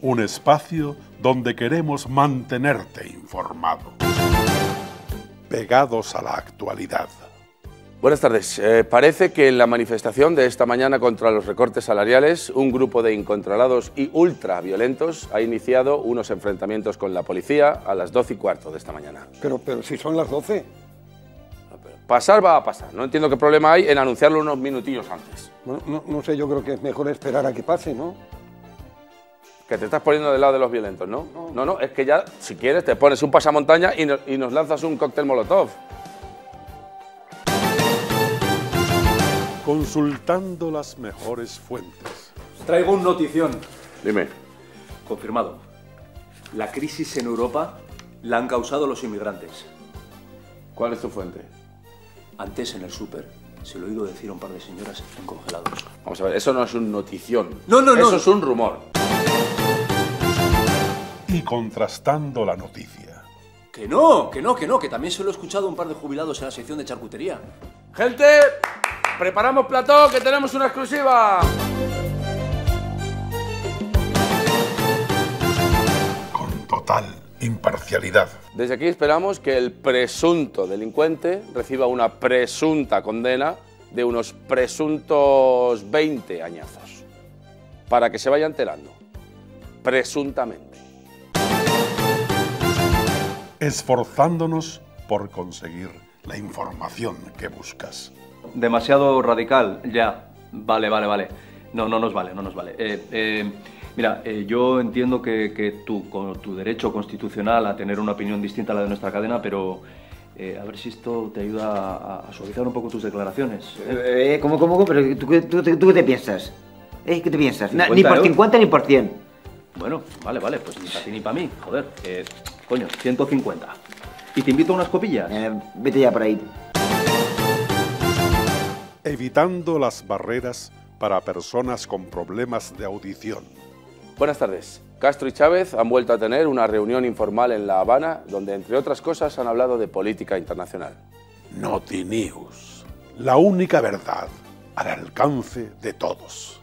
Un espacio donde queremos mantenerte informado. Pegados a la actualidad. Buenas tardes. Eh, parece que en la manifestación de esta mañana contra los recortes salariales, un grupo de incontrolados y ultraviolentos ha iniciado unos enfrentamientos con la policía a las 12 y cuarto de esta mañana. Pero, pero si son las 12. Pasar va a pasar. No entiendo qué problema hay en anunciarlo unos minutillos antes. Bueno, no, no sé, yo creo que es mejor esperar a que pase, ¿no? Que te estás poniendo del lado de los violentos, ¿no? No, no, es que ya, si quieres, te pones un pasamontaña y, no- y nos lanzas un cóctel molotov. Consultando las mejores fuentes. Traigo un notición. Dime. Confirmado. La crisis en Europa la han causado los inmigrantes. ¿Cuál es tu fuente? Antes en el súper se lo he oído decir a un par de señoras en congelados. Vamos a ver, eso no es un notición. No, no, no. Eso es un rumor. Y contrastando la noticia. Que no, que no, que no, que también se lo he escuchado a un par de jubilados en la sección de charcutería. Gente, preparamos plató que tenemos una exclusiva. Con total imparcialidad. Desde aquí esperamos que el presunto delincuente reciba una presunta condena de unos presuntos 20 añazos. Para que se vaya enterando. Presuntamente. Esforzándonos por conseguir la información que buscas. Demasiado radical, ya. Vale, vale, vale. No, no nos vale, no nos vale. Eh, eh, mira, eh, yo entiendo que, que tu, con tu derecho constitucional a tener una opinión distinta a la de nuestra cadena, pero eh, a ver si esto te ayuda a, a suavizar un poco tus declaraciones. ¿eh? Eh, ¿Cómo, cómo, cómo? ¿Pero tú, qué- tú, tú- tú qué te piensas? ¿Eh? ¿Qué te piensas? Na- 50 ni por euros. 50 ni por 100. Bueno, vale, vale, pues ni para ti ni para mí, joder. Coño, 150. ¿Y te invito a unas copillas? Eh, vete ya por ahí. Evitando las barreras para personas con problemas de audición. Buenas tardes. Castro y Chávez han vuelto a tener una reunión informal en La Habana donde, entre otras cosas, han hablado de política internacional. Noti News, la única verdad al alcance de todos.